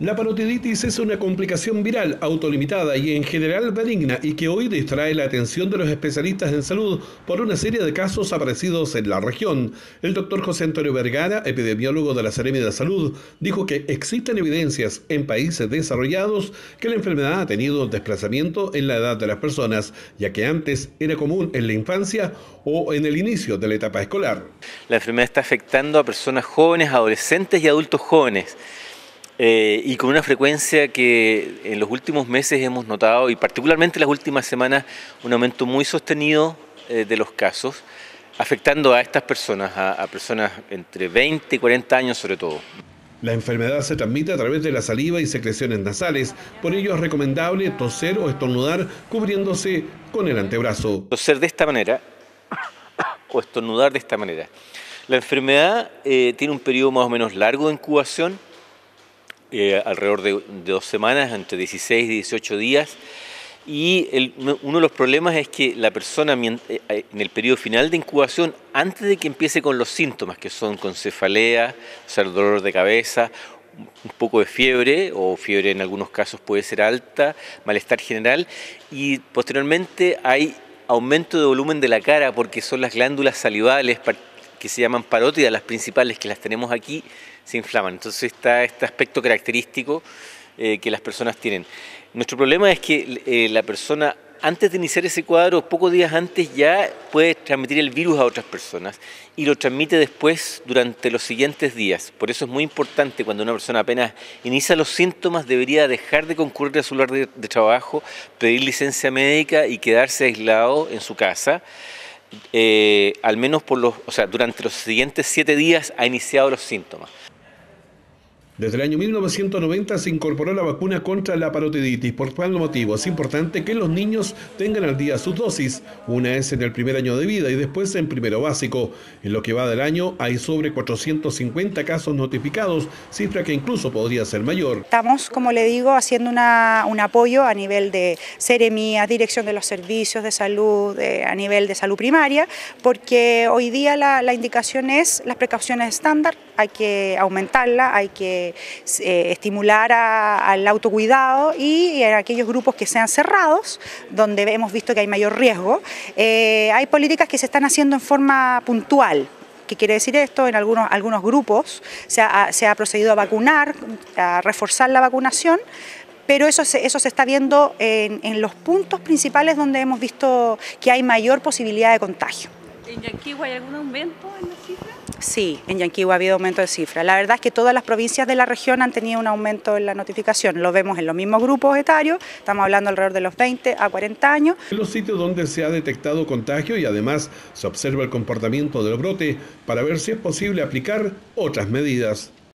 La parotiditis es una complicación viral autolimitada y en general benigna y que hoy distrae la atención de los especialistas en salud por una serie de casos aparecidos en la región. El doctor José Antonio Vergara, epidemiólogo de la Seremi de Salud, dijo que existen evidencias en países desarrollados que la enfermedad ha tenido desplazamiento en la edad de las personas, ya que antes era común en la infancia o en el inicio de la etapa escolar. La enfermedad está afectando a personas jóvenes, adolescentes y adultos jóvenes. Eh, y con una frecuencia que en los últimos meses hemos notado, y particularmente en las últimas semanas, un aumento muy sostenido eh, de los casos, afectando a estas personas, a, personas entre 20 y 40 años sobre todo. La enfermedad se transmite a través de la saliva y secreciones nasales, por ello es recomendable toser o estornudar cubriéndose con el antebrazo. Toser de esta manera o estornudar de esta manera. La enfermedad eh, tiene un periodo más o menos largo de incubación, eh, alrededor de, dos semanas, entre 16 y 18 días. Y uno de los problemas es que la persona eh, en el periodo final de incubación, antes de que empiece con los síntomas, que son con cefalea, dolor de cabeza, un poco de fiebre, o fiebre en algunos casos puede ser alta, malestar general, y posteriormente hay aumento de volumen de la cara porque son las glándulas salivales que se llaman parótidas, las principales que las tenemos aquí, se inflaman. Entonces está este aspecto característico eh, que las personas tienen. Nuestro problema es que eh, la persona antes de iniciar ese cuadro, pocos días antes ya puede transmitir el virus a otras personas y lo transmite después durante los siguientes días. Por eso es muy importante cuando una persona apenas inicia los síntomas debería dejar de concurrir a su lugar de, trabajo, pedir licencia médica y quedarse aislado en su casa. Eh, al menos por los, o sea, durante los siguientes siete días ha iniciado los síntomas. Desde el año 1990 se incorporó la vacuna contra la parotiditis. ¿Por cuál motivo? Es importante que los niños tengan al día sus dosis. Una es en el primer año de vida y después en primero básico. En lo que va del año hay sobre 450 casos notificados, cifra que incluso podría ser mayor. Estamos, como le digo, haciendo una, un apoyo a nivel de Seremía, Dirección de los Servicios de Salud, a nivel de salud primaria, porque hoy día la, la indicación es las precauciones estándar, hay que aumentarla, hay que eh, estimular al autocuidado y en aquellos grupos que sean cerrados, donde hemos visto que hay mayor riesgo, eh, hay políticas que se están haciendo en forma puntual. ¿Qué quiere decir esto? En algunos, algunos grupos se ha, procedido a vacunar, a reforzar la vacunación, pero eso se, se está viendo en, los puntos principales donde hemos visto que hay mayor posibilidad de contagio. ¿En Yanquihue hay algún aumento en la cifra? Sí, en Yanquihue ha habido aumento de cifra. La verdad es que todas las provincias de la región han tenido un aumento en la notificación. Lo vemos en los mismos grupos etarios, estamos hablando alrededor de los 20 a 40 años. En los sitios donde se ha detectado contagio y además se observa el comportamiento del brote para ver si es posible aplicar otras medidas.